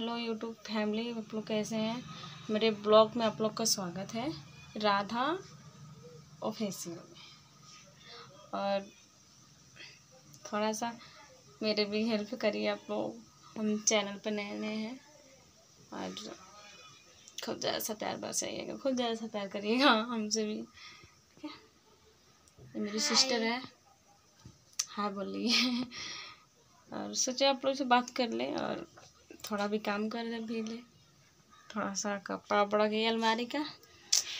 Hello YouTube family, आप लोग कैसे हैं? मेरे ब्लॉग में आप लोग का स्वागत है, राधा ऑफिसियल में। और थोड़ा सा मेरे भी हेल्प करिए आप लोग, हम चैनल पर नए नए हैं। और खूब ज़्यादा सा प्यार बरसाइएगा खूब ज़्यादा सा प्यार करिएगा, हमसे भी, ठीक है? मेरी सिस्टर है। हाँ बोलिए। और सोचे आप लोग से बात कर ले और थोड़ा भी काम कर भी ले थोड़ा सा कपड़ा वपड़ा गई अलमारी का।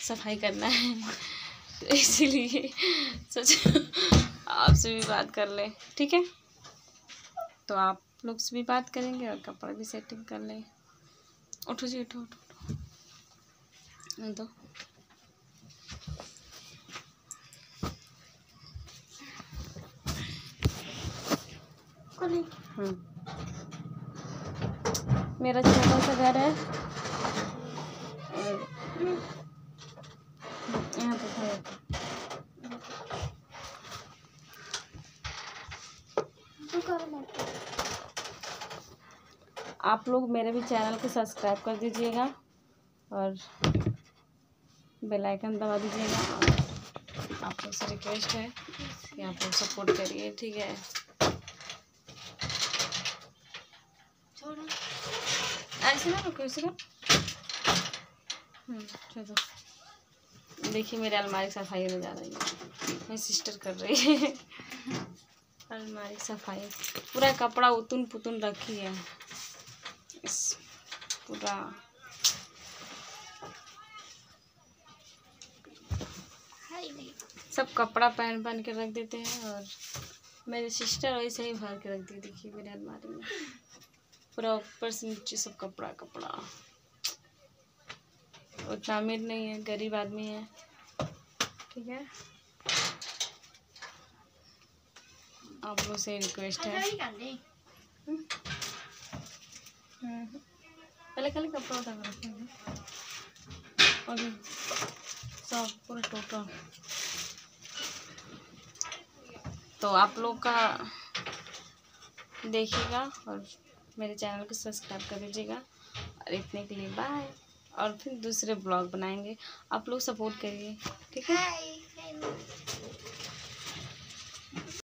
सफ़ाई करना है। तो इसीलिए सोच आपसे भी बात कर ले, ठीक है? तो आप लोग से भी बात करेंगे और कपड़ा भी सेटिंग कर ले। उठो जी, उठो उठो उठो। तो हम्म। मेरा छोटा सा घर है। यहाँ आप लोग मेरे भी चैनल को सब्सक्राइब कर दीजिएगा और बेल आइकन दबा दीजिएगा। आप लोग से रिक्वेस्ट है कि आप लोग सपोर्ट करिए, ठीक है? ऐसे ना रुको ऐसे चलो देखिए मेरे अलमारी सफ़ाई होने जा रही है मेरी सिस्टर कर रही है अलमारी सफ़ाई पूरा कपड़ा उतुन पुतुन रखी है पूरा सब कपड़ा पहन पहन के रख देते हैं और मेरी सिस्टर वैसे ही भर के रख दी देखिए मेरे अलमारी में। पूरा ऊपर से नीचे सब कपड़ा कपड़ा। उतना अमीर नहीं है गरीब आदमी है। ठीक है? आप लोग से रिक्वेस्ट है। हम्म। हम्म। पहले खाली कपड़ा उठा कर और सब पूरा टोटल तो आप लोग का देखिएगा और मेरे चैनल को सब्सक्राइब कर लीजिएगा और इतने के लिए बाय और फिर दूसरे ब्लॉग बनाएँगे। आप लोग सपोर्ट करिए, ठीक है?